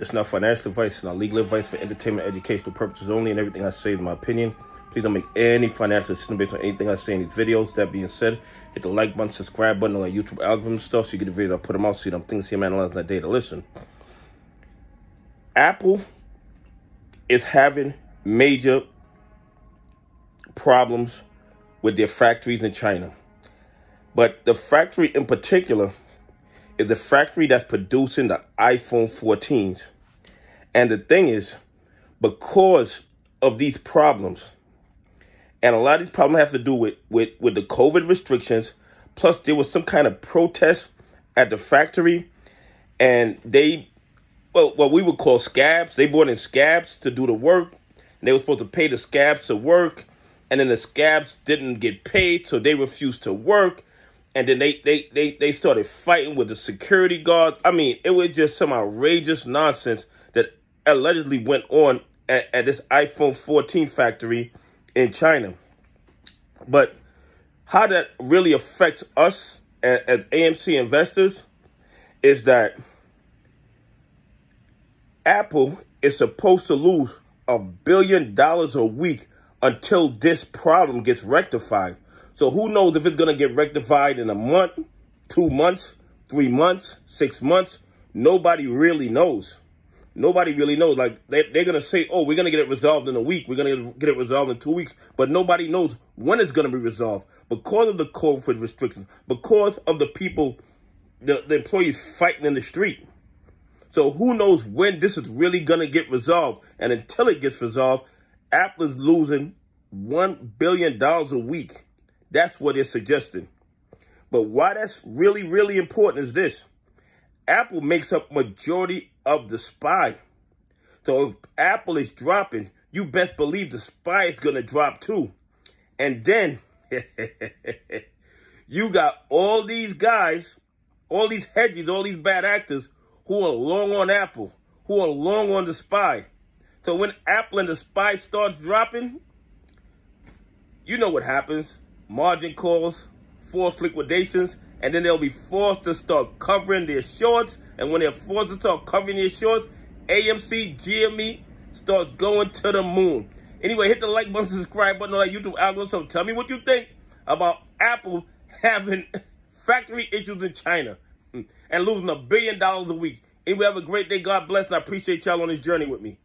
It's not financial advice. It's not legal advice for entertainment, educational purposes only. And everything I say is my opinion. Please don't make any financial decision based on anything I say in these videos. That being said, hit the like button, subscribe button, all that YouTube algorithm stuff so you get the videos I put them out, see them things here, man, analyzing that data. Listen, Apple is having major problems with their factories in China. But the factory in particular is the factory that's producing the iPhone 14s. And the thing is, because of these problems, and a lot of these problems have to do with, with, with the COVID restrictions. Plus, there was some kind of protest at the factory. And they, well, what we would call scabs. They brought in scabs to do the work. And they were supposed to pay the scabs to work. And then the scabs didn't get paid, so they refused to work. And then they, they, they, they started fighting with the security guards. I mean, it was just some outrageous nonsense that allegedly went on at, at this iPhone 14 factory in China. But how that really affects us as, as AMC investors is that Apple is supposed to lose a billion dollars a week until this problem gets rectified. So who knows if it's going to get rectified in a month, two months, three months, six months. Nobody really knows. Nobody really knows. Like, they, they're going to say, oh, we're going to get it resolved in a week. We're going to get it resolved in two weeks. But nobody knows when it's going to be resolved because of the COVID restrictions, because of the people, the, the employees fighting in the street. So who knows when this is really going to get resolved. And until it gets resolved, Apple is losing $1 billion a week. That's what they're suggesting. But why that's really, really important is this. Apple makes up majority of the SPY. So if Apple is dropping, you best believe the SPY is going to drop too. And then you got all these guys, all these hedges, all these bad actors who are long on Apple, who are long on the SPY. So when Apple and the SPY starts dropping, you know what happens. Margin calls, forced liquidations, and then they'll be forced to start covering their shorts. And when they're forced to start covering their shorts, AMC, GME starts going to the moon. Anyway, hit the like button, subscribe button on that YouTube algorithm. So tell me what you think about Apple having factory issues in China and losing a billion dollars a week. Anyway, have a great day. God bless. I appreciate y'all on this journey with me.